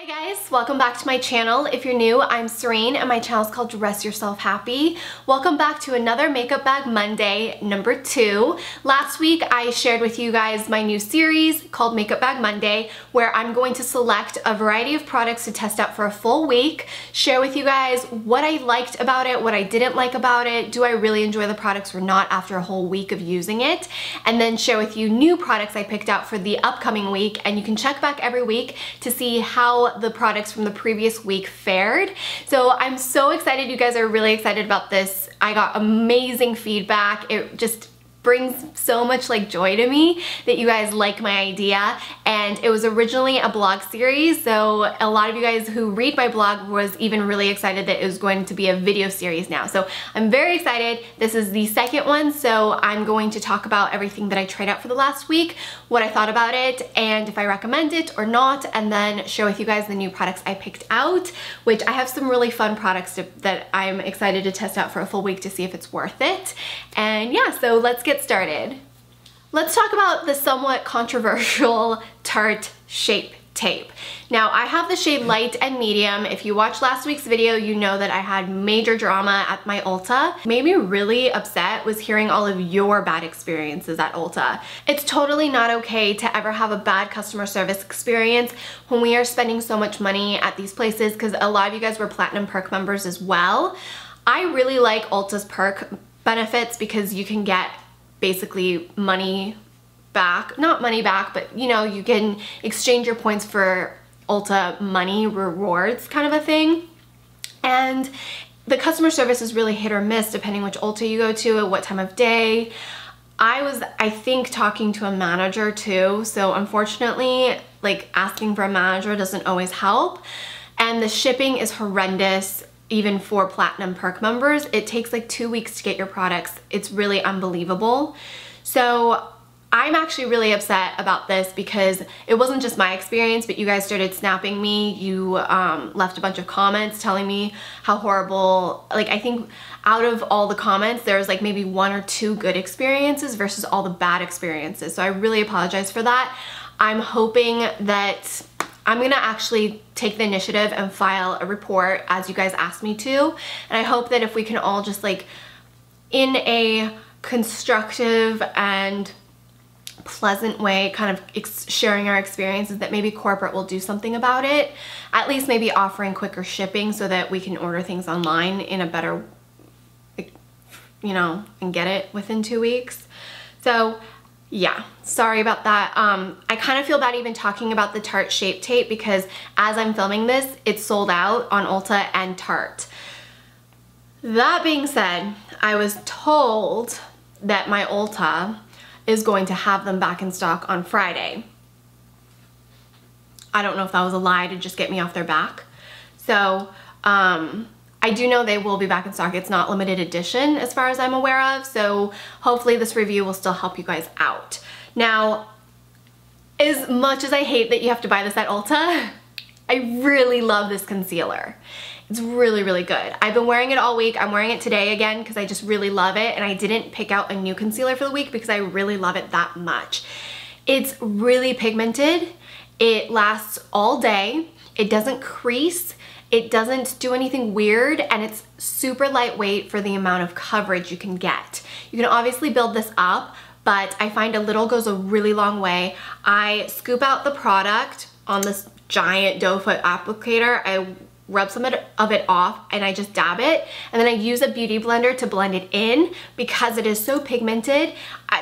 Hi guys, welcome back to my channel. If you're new, I'm Serein and my channel is called Dress Yourself Happy. Welcome back to another Makeup Bag Monday, number two. Last week I shared with you guys my new series called Makeup Bag Monday where I'm going to select a variety of products to test out for a full week, share with you guys what I liked about it, what I didn't like about it, do I really enjoy the products or not after a whole week of using it, and then share with you new products I picked out for the upcoming week and you can check back every week to see how the products from the previous week fared. So I'm so excited you guys are really excited about this. I got amazing feedback. It just brings so much like joy to me that you guys like my idea. And it was originally a blog series so a lot of you guys who read my blog was even really excited that it was going to be a video series now. So I'm very excited. This is the second one so I'm going to talk about everything that I tried out for the last week what I thought about it and if I recommend it or not and then share with you guys the new products I picked out which I have some really fun products to, that I'm excited to test out for a full week to see if it's worth it. And yeah so let's get get started, let's talk about the somewhat controversial Tarte Shape Tape. Now I have the shade light and medium. If you watched last week's video, you know that I had major drama at my Ulta. Made me really upset was hearing all of your bad experiences at Ulta. It's totally not okay to ever have a bad customer service experience when we are spending so much money at these places because a lot of you guys were Platinum Perk members as well. I really like Ulta's perk benefits because you can get basically money back, not money back, but you know, you can exchange your points for Ulta money rewards kind of a thing. And the customer service is really hit or miss depending which Ulta you go to at what time of day. I was, I think, talking to a manager too, so unfortunately, like asking for a manager doesn't always help. And the shipping is horrendous even for Platinum Perk members. It takes like two weeks to get your products. It's really unbelievable. So I'm actually really upset about this because it wasn't just my experience, but you guys started snapping me. You um, left a bunch of comments telling me how horrible, like I think out of all the comments, there's like maybe one or two good experiences versus all the bad experiences. So I really apologize for that. I'm hoping that I'm gonna actually take the initiative and file a report as you guys asked me to. And I hope that if we can all just like in a constructive and pleasant way kind of sharing our experiences that maybe corporate will do something about it at least maybe offering quicker shipping so that we can order things online in a better you know and get it within two weeks so yeah, sorry about that. Um, I kind of feel bad even talking about the Tarte Shape Tape because as I'm filming this, it's sold out on Ulta and Tarte. That being said, I was told that my Ulta is going to have them back in stock on Friday. I don't know if that was a lie to just get me off their back. So, um, I do know they will be back in stock. It's not limited edition as far as I'm aware of, so hopefully this review will still help you guys out. Now, as much as I hate that you have to buy this at Ulta, I really love this concealer. It's really, really good. I've been wearing it all week. I'm wearing it today again because I just really love it and I didn't pick out a new concealer for the week because I really love it that much. It's really pigmented. It lasts all day. It doesn't crease. It doesn't do anything weird and it's super lightweight for the amount of coverage you can get. You can obviously build this up, but I find a little goes a really long way. I scoop out the product on this giant doe foot applicator. I rub some of it off and I just dab it and then I use a beauty blender to blend it in because it is so pigmented.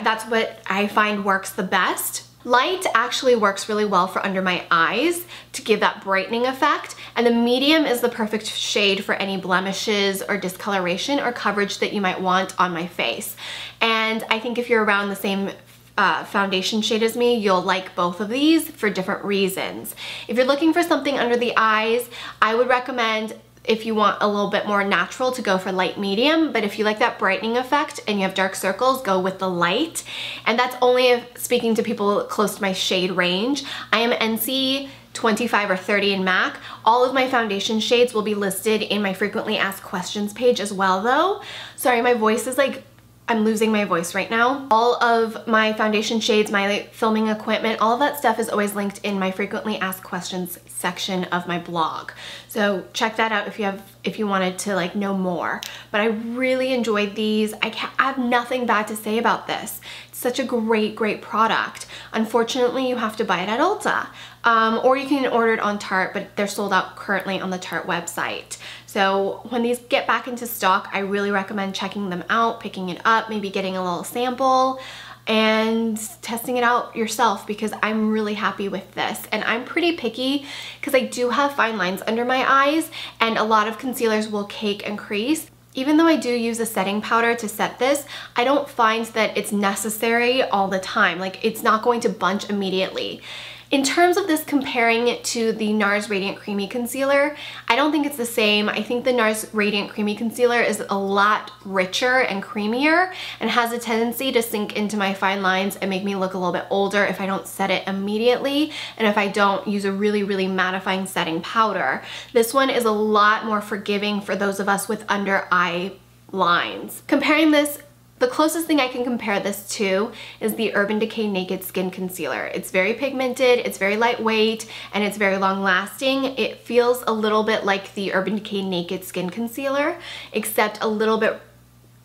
That's what I find works the best. Light actually works really well for under my eyes to give that brightening effect and the medium is the perfect shade for any blemishes or discoloration or coverage that you might want on my face. And I think if you're around the same uh, foundation shade as me, you'll like both of these for different reasons. If you're looking for something under the eyes, I would recommend if you want a little bit more natural to go for light medium, but if you like that brightening effect and you have dark circles, go with the light. And that's only speaking to people close to my shade range. I am NC 25 or 30 in MAC. All of my foundation shades will be listed in my frequently asked questions page as well though. Sorry, my voice is like I'm losing my voice right now. All of my foundation shades, my like, filming equipment, all of that stuff is always linked in my frequently asked questions section of my blog. So check that out if you have if you wanted to like know more. But I really enjoyed these. I, I have nothing bad to say about this. It's such a great, great product. Unfortunately, you have to buy it at Ulta. Um, or you can order it on Tarte, but they're sold out currently on the Tarte website. So when these get back into stock, I really recommend checking them out, picking it up, maybe getting a little sample and testing it out yourself because I'm really happy with this. And I'm pretty picky because I do have fine lines under my eyes and a lot of concealers will cake and crease. Even though I do use a setting powder to set this, I don't find that it's necessary all the time. Like it's not going to bunch immediately. In terms of this comparing it to the NARS Radiant Creamy Concealer, I don't think it's the same. I think the NARS Radiant Creamy Concealer is a lot richer and creamier and has a tendency to sink into my fine lines and make me look a little bit older if I don't set it immediately and if I don't use a really, really mattifying setting powder. This one is a lot more forgiving for those of us with under eye lines. Comparing this the closest thing I can compare this to is the Urban Decay Naked Skin Concealer. It's very pigmented, it's very lightweight, and it's very long lasting. It feels a little bit like the Urban Decay Naked Skin Concealer, except a little bit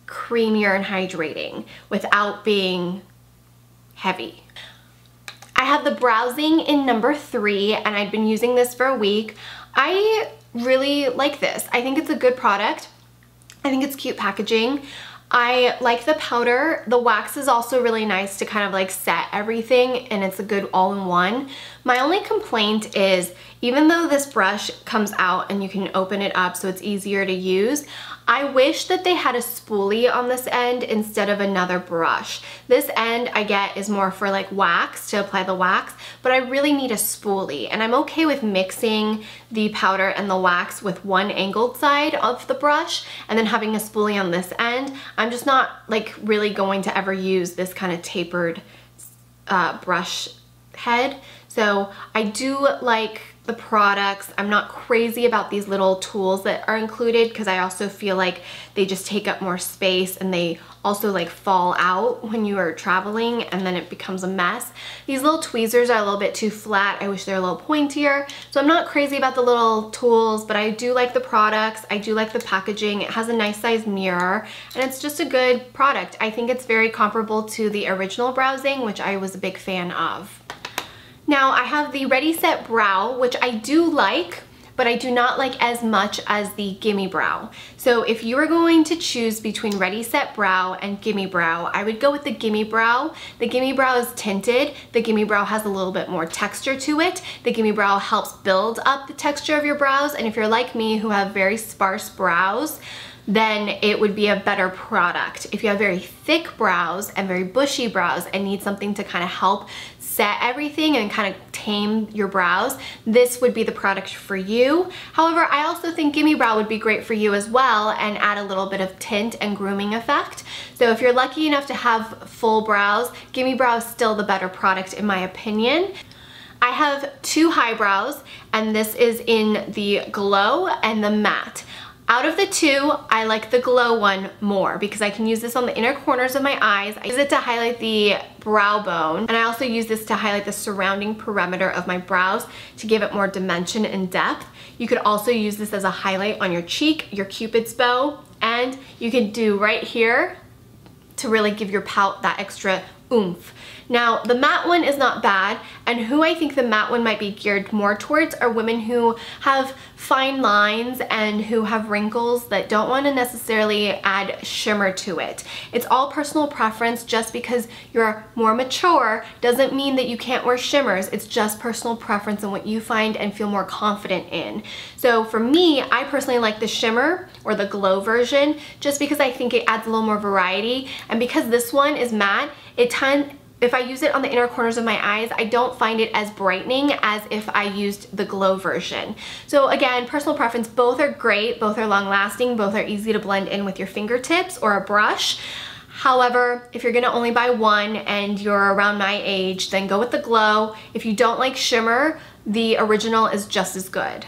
creamier and hydrating without being heavy. I have the Brow Zings in number three, and I've been using this for a week. I really like this. I think it's a good product. I think it's cute packaging. I like the powder. The wax is also really nice to kind of like set everything and it's a good all-in-one. My only complaint is even though this brush comes out and you can open it up so it's easier to use, I wish that they had a spoolie on this end instead of another brush. This end I get is more for like wax, to apply the wax, but I really need a spoolie. And I'm okay with mixing the powder and the wax with one angled side of the brush and then having a spoolie on this end. I'm just not like really going to ever use this kind of tapered uh, brush head. So I do like the products. I'm not crazy about these little tools that are included because I also feel like they just take up more space and they also like fall out when you are traveling and then it becomes a mess. These little tweezers are a little bit too flat. I wish they're a little pointier. So I'm not crazy about the little tools, but I do like the products. I do like the packaging. It has a nice size mirror and it's just a good product. I think it's very comparable to the original Brow Zings, which I was a big fan of. Now I have the Ready Set Brow, which I do like, but I do not like as much as the Gimme Brow. So if you were going to choose between Ready Set Brow and Gimme Brow, I would go with the Gimme Brow. The Gimme Brow is tinted. The Gimme Brow has a little bit more texture to it. The Gimme Brow helps build up the texture of your brows, and if you're like me who have very sparse brows, then it would be a better product. If you have very thick brows and very bushy brows and need something to kind of help set everything and kind of tame your brows, this would be the product for you. However, I also think Gimme Brow would be great for you as well and add a little bit of tint and grooming effect. So if you're lucky enough to have full brows, Gimme Brow is still the better product in my opinion. I have two high brows and this is in the Glow and the Matte. Out of the two, I like the glow one more because I can use this on the inner corners of my eyes. I use it to highlight the brow bone and I also use this to highlight the surrounding perimeter of my brows to give it more dimension and depth. You could also use this as a highlight on your cheek, your cupid's bow, and you can do right here to really give your pout that extra oomph. Now, the matte one is not bad, and who I think the matte one might be geared more towards are women who have fine lines and who have wrinkles that don't want to necessarily add shimmer to it. It's all personal preference just because you're more mature doesn't mean that you can't wear shimmers. It's just personal preference and what you find and feel more confident in. So for me, I personally like the shimmer or the glow version just because I think it adds a little more variety and because this one is matte, it tends if I use it on the inner corners of my eyes, I don't find it as brightening as if I used the glow version. So again, personal preference, both are great, both are long lasting, both are easy to blend in with your fingertips or a brush. However, if you're gonna only buy one and you're around my age, then go with the glow. If you don't like shimmer, the original is just as good.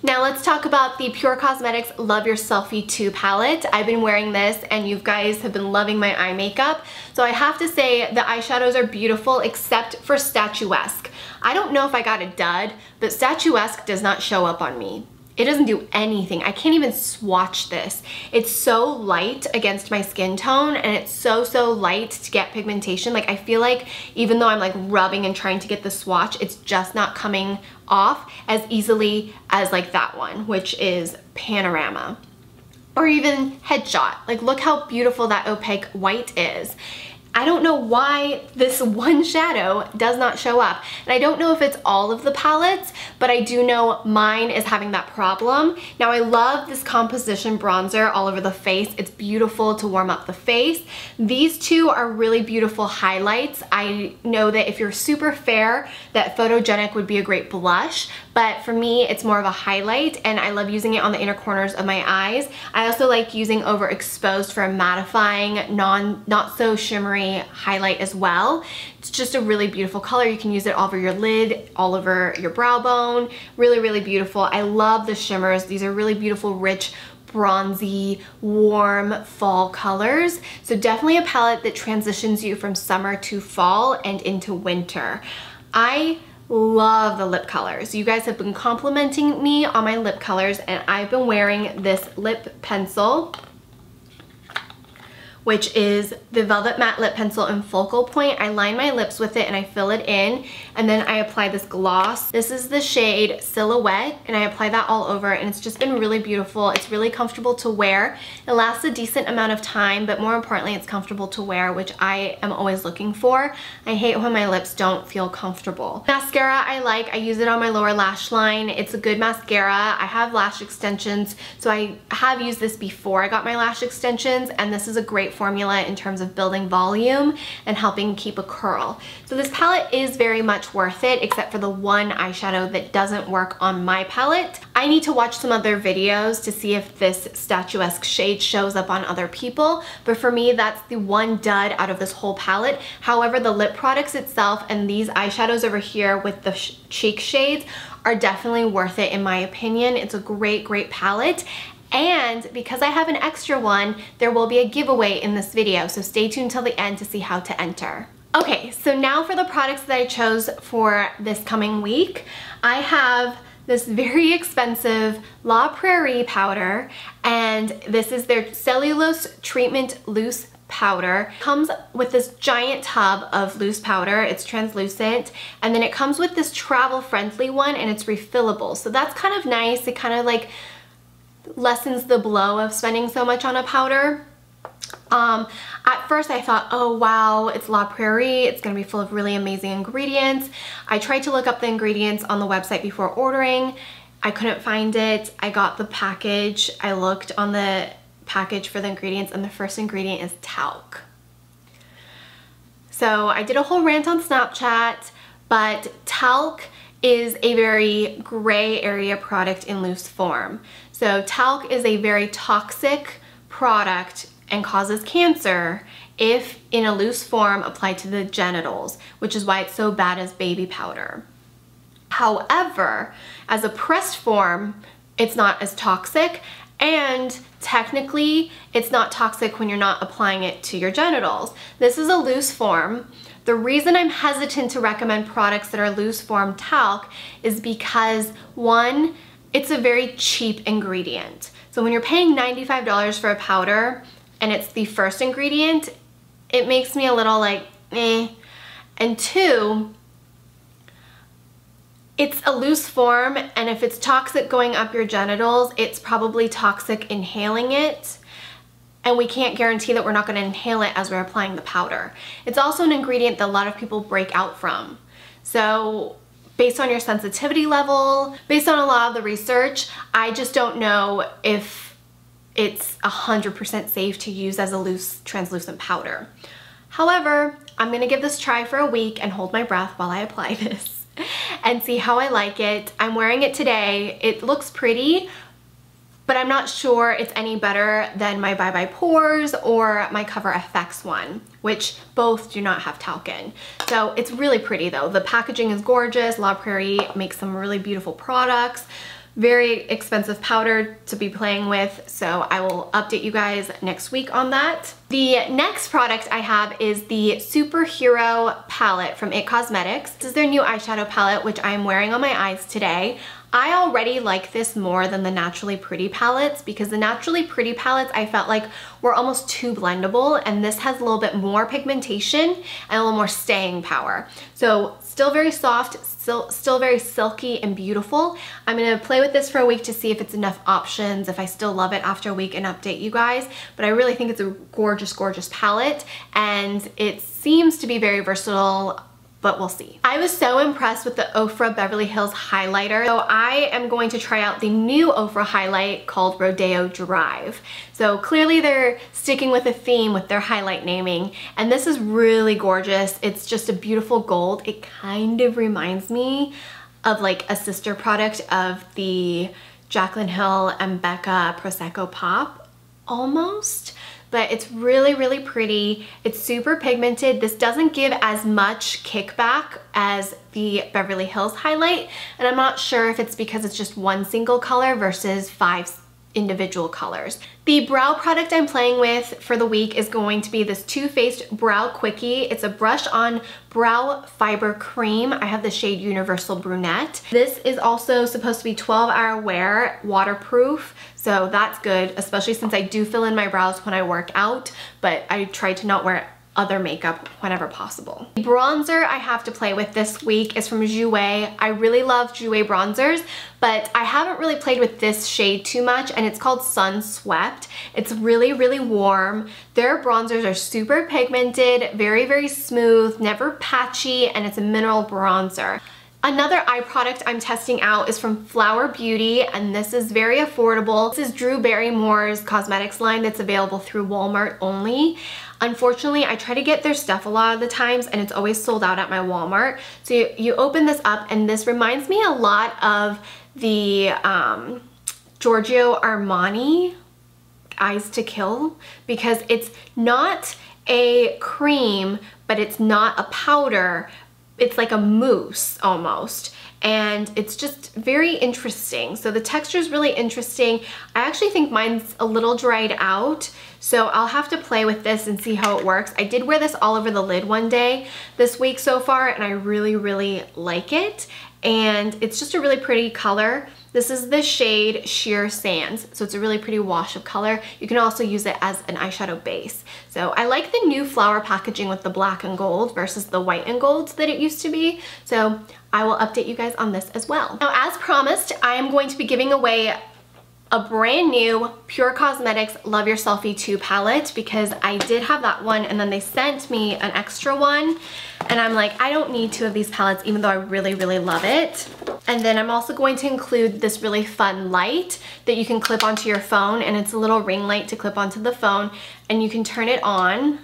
Now let's talk about the PUR Cosmetics Love Your Selfie 2 palette. I've been wearing this and you guys have been loving my eye makeup. So I have to say the eyeshadows are beautiful except for Statuesque. I don't know if I got a dud, but Statuesque does not show up on me. It doesn't do anything. I can't even swatch this. It's so light against my skin tone and it's so, so light to get pigmentation. Like I feel like even though I'm like rubbing and trying to get the swatch, it's just not coming off as easily as like that one, which is Panorama or even Headshot. Like look how beautiful that opaque white is. I don't know why this one shadow does not show up. And I don't know if it's all of the palettes, but I do know mine is having that problem. Now I love this composition bronzer all over the face. It's beautiful to warm up the face. These two are really beautiful highlights. I know that if you're super fair, that Photogenic would be a great blush, but for me, it's more of a highlight and I love using it on the inner corners of my eyes. I also like using Overexposed for a mattifying, non, not so shimmery highlight as well. It's just a really beautiful color. You can use it all over your lid, all over your brow bone. Really, really beautiful. I love the shimmers. These are really beautiful, rich, bronzy, warm fall colors. So definitely a palette that transitions you from summer to fall and into winter. I love the lip colors. You guys have been complimenting me on my lip colors and I've been wearing this lip pencil which is the Velvet Matte Lip Pencil in Focal Point. I line my lips with it and I fill it in and then I apply this gloss. This is the shade Silhouette and I apply that all over and it's just been really beautiful. It's really comfortable to wear. It lasts a decent amount of time but more importantly it's comfortable to wear which I am always looking for. I hate when my lips don't feel comfortable. Mascara I like. I use it on my lower lash line. It's a good mascara. I have lash extensions so I have used this before I got my lash extensions and this is a great formula in terms of building volume and helping keep a curl. So this palette is very much worth it except for the one eyeshadow that doesn't work on my palette. I need to watch some other videos to see if this statuesque shade shows up on other people, but for me that's the one dud out of this whole palette. However, the lip products itself and these eyeshadows over here with the sh cheek shades are definitely worth it in my opinion. It's a great, great palette and because I have an extra one, there will be a giveaway in this video, so stay tuned till the end to see how to enter. Okay, so now for the products that I chose for this coming week. I have this very expensive La Prairie powder, and this is their Cellular Treatment Loose powder. Comes with this giant tub of loose powder. It's translucent. And then it comes with this travel-friendly one, and it's refillable. So that's kind of nice. It kind of like lessens the blow of spending so much on a powder. Um, at first I thought, oh wow, it's La Prairie, it's gonna be full of really amazing ingredients. I tried to look up the ingredients on the website before ordering. I couldn't find it. I got the package. I looked on the package for the ingredients and the first ingredient is talc. So I did a whole rant on Snapchat, but talc is a very gray area product in loose form. So talc is a very toxic product and causes cancer if in a loose form applied to the genitals, which is why it's so bad as baby powder. However, as a pressed form, it's not as toxic and technically it's not toxic when you're not applying it to your genitals. This is a loose form. The reason I'm hesitant to recommend products that are loose form talc is because one, it's a very cheap ingredient. So when you're paying $95 for a powder and it's the first ingredient, it makes me a little like, eh. And two, it's a loose form and if it's toxic going up your genitals, it's probably toxic inhaling it and we can't guarantee that we're not going to inhale it as we're applying the powder. It's also an ingredient that a lot of people break out from. So based on your sensitivity level, based on a lot of the research, I just don't know if it's 100% safe to use as a loose translucent powder. However, I'm gonna give this try for a week and hold my breath while I apply this and see how I like it. I'm wearing it today. It looks pretty, but I'm not sure it's any better than my Bye Bye Pores or my Cover FX one, which both do not have talc in. So it's really pretty though. The packaging is gorgeous. La Prairie makes some really beautiful products. very expensive powder to be playing with, so I will update you guys next week on that. The next product I have is the Superhero palette from IT Cosmetics. This is their new eyeshadow palette, which I'm wearing on my eyes today. I already like this more than the Naturally Pretty palettes because the Naturally Pretty palettes I felt like were almost too blendable and this has a little bit more pigmentation and a little more staying power. So still very soft, still, still very silky and beautiful. I'm gonna play with this for a week to see if it's enough options, if I still love it after a week and update you guys. But I really think it's a gorgeous, gorgeous palette and it seems to be very versatile but we'll see. I was so impressed with the Ofra Beverly Hills highlighter. So I am going to try out the new Ofra highlight called Rodeo Drive. So clearly they're sticking with a theme with their highlight naming and this is really gorgeous. It's just a beautiful gold. It kind of reminds me of like a sister product of the Jaclyn Hill and Becca Prosecco Pop almost but it's really, really pretty. It's super pigmented. This doesn't give as much kickback as the Beverly Hills highlight, and I'm not sure if it's because it's just one single color versus five individual colors. The brow product I'm playing with for the week is going to be this Too Faced Brow Quickie. It's a brush on brow fiber cream. I have the shade Universal Brunette. This is also supposed to be 12 hour wear, waterproof, so that's good, especially since I do fill in my brows when I work out, but I try to not wear other makeup whenever possible. The bronzer I have to play with this week is from Jouer. I really love Jouer bronzers, but I haven't really played with this shade too much and it's called Sun Swept. It's really, really warm. Their bronzers are super pigmented, very, very smooth, never patchy, and it's a mineral bronzer. Another eye product I'm testing out is from Flower Beauty and this is very affordable. This is Drew Barrymore's cosmetics line that's available through Walmart only. Unfortunately, I try to get their stuff a lot of the times and it's always sold out at my Walmart. So you, you open this up and this reminds me a lot of the um, Giorgio Armani Eyes to Kill because it's not a cream, but it's not a powder, it's like a mousse almost and it's just very interesting. So the texture is really interesting. I actually think mine's a little dried out, so I'll have to play with this and see how it works. I did wear this all over the lid one day this week so far, and I really, really like it. And it's just a really pretty color. This is the shade Sheer Sands, so it's a really pretty wash of color. You can also use it as an eyeshadow base. So I like the new flower packaging with the black and gold versus the white and gold that it used to be. So I will update you guys on this as well. Now, as promised, I am going to be giving away a brand new PUR Cosmetics Love Your Selfie 2 palette because I did have that one and then they sent me an extra one and I'm like, I don't need two of these palettes even though I really, really love it. And then I'm also going to include this really fun light that you can clip onto your phone and it's a little ring light to clip onto the phone and you can turn it on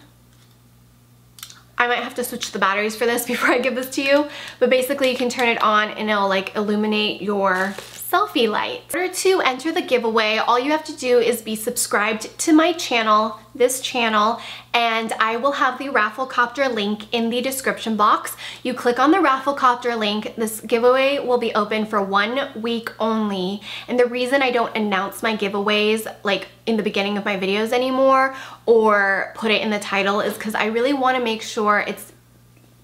I might have to switch the batteries for this before I give this to you, but basically you can turn it on and it'll like illuminate your selfie light. In order to enter the giveaway, all you have to do is be subscribed to my channel, this channel, and I will have the Rafflecopter link in the description box. You click on the Rafflecopter link, this giveaway will be open for one week only, and the reason I don't announce my giveaways like in the beginning of my videos anymore or put it in the title is because I really want to make sure it's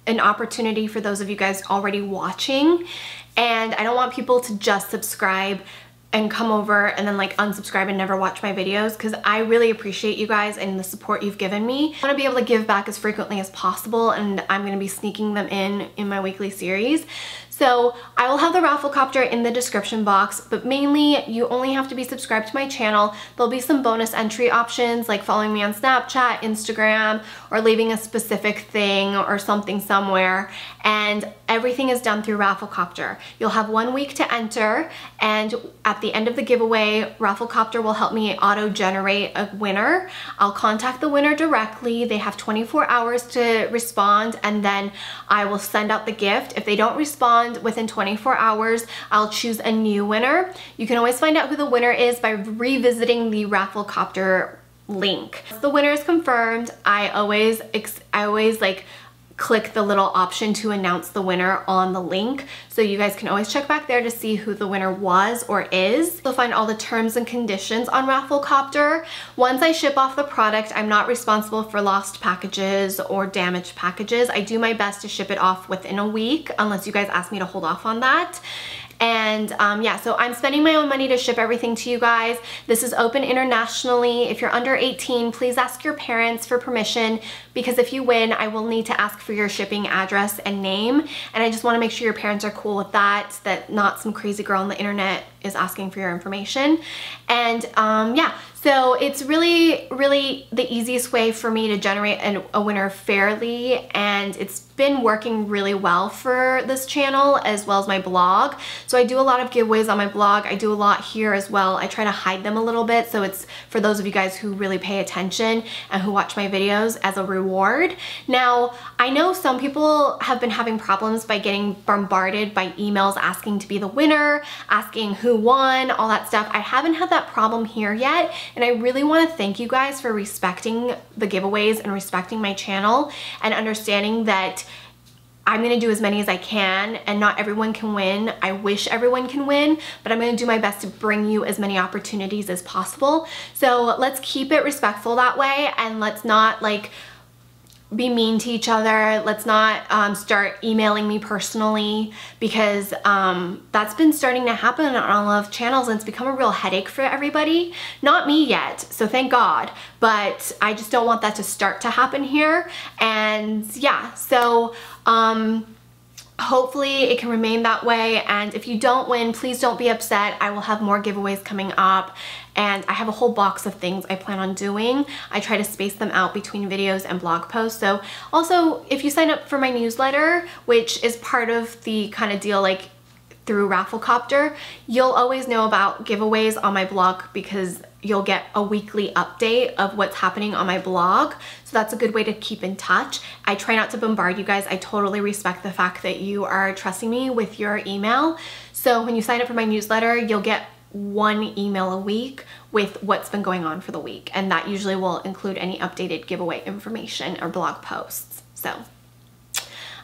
an opportunity for those of you guys already watching and I don't want people to just subscribe and come over and then like unsubscribe and never watch my videos because I really appreciate you guys and the support you've given me. I want to be able to give back as frequently as possible and I'm going to be sneaking them in in my weekly series. So I will have the Rafflecopter in the description box, but mainly you only have to be subscribed to my channel. There'll be some bonus entry options like following me on Snapchat, Instagram, or leaving a specific thing or something somewhere. And everything is done through Rafflecopter. You'll have one week to enter and at the end of the giveaway, Rafflecopter will help me auto-generate a winner. I'll contact the winner directly. They have 24 hours to respond and then I will send out the gift. If they don't respond, within 24 hours, I'll choose a new winner. You can always find out who the winner is by revisiting the Rafflecopter link. Once the winner is confirmed, I always, I always like click the little option to announce the winner on the link. So you guys can always check back there to see who the winner was or is. You'll find all the terms and conditions on Rafflecopter. Once I ship off the product, I'm not responsible for lost packages or damaged packages. I do my best to ship it off within a week unless you guys ask me to hold off on that. And um, yeah, so I'm spending my own money to ship everything to you guys. This is open internationally. If you're under 18, please ask your parents for permission because if you win, I will need to ask for your shipping address and name. And I just wanna make sure your parents are cool with that, that not some crazy girl on the internet is asking for your information. And um, yeah, so it's really, really the easiest way for me to generate an, a winner fairly and it's been working really well for this channel as well as my blog. So I do a lot of giveaways on my blog. I do a lot here as well. I try to hide them a little bit so it's for those of you guys who really pay attention and who watch my videos as a reward. Now, I know some people have been having problems by getting bombarded by emails asking to be the winner, asking who won, all that stuff. I haven't had that problem here yet and I really want to thank you guys for respecting the giveaways and respecting my channel and understanding that I'm gonna do as many as I can and not everyone can win. I wish everyone can win, but I'm gonna do my best to bring you as many opportunities as possible. So let's keep it respectful that way and let's not like be mean to each other. Let's not um, start emailing me personally because um, that's been starting to happen on all of channels and it's become a real headache for everybody. Not me yet, so thank God, but I just don't want that to start to happen here. And yeah, so um, hopefully it can remain that way and if you don't win please don't be upset I will have more giveaways coming up and I have a whole box of things I plan on doing I try to space them out between videos and blog posts so also if you sign up for my newsletter which is part of the kind of deal like through Rafflecopter, you'll always know about giveaways on my blog because you'll get a weekly update of what's happening on my blog. So that's a good way to keep in touch. I try not to bombard you guys. I totally respect the fact that you are trusting me with your email. So when you sign up for my newsletter, you'll get one email a week with what's been going on for the week. And that usually will include any updated giveaway information or blog posts. So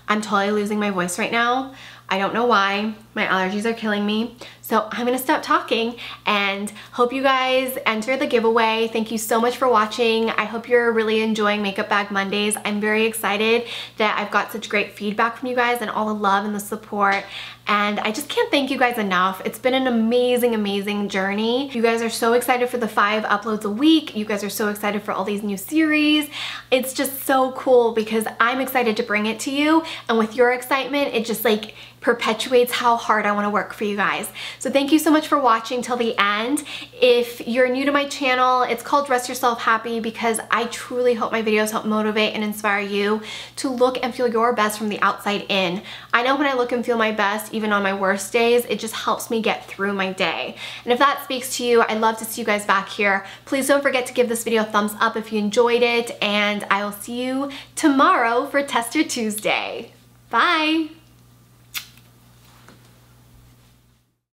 I'm totally losing my voice right now. I don't know why. My allergies are killing me. So I'm gonna stop talking and hope you guys enter the giveaway. Thank you so much for watching. I hope you're really enjoying Makeup Bag Mondays. I'm very excited that I've got such great feedback from you guys and all the love and the support. And I just can't thank you guys enough. It's been an amazing, amazing journey. You guys are so excited for the five uploads a week. You guys are so excited for all these new series. It's just so cool because I'm excited to bring it to you. And with your excitement, it just like perpetuates how hard I wanna work for you guys. So thank you so much for watching till the end. If you're new to my channel, it's called Dress Yourself Happy because I truly hope my videos help motivate and inspire you to look and feel your best from the outside in. I know when I look and feel my best, even on my worst days, it just helps me get through my day. And if that speaks to you, I'd love to see you guys back here. Please don't forget to give this video a thumbs up if you enjoyed it, and I will see you tomorrow for Tester Tuesday. Bye!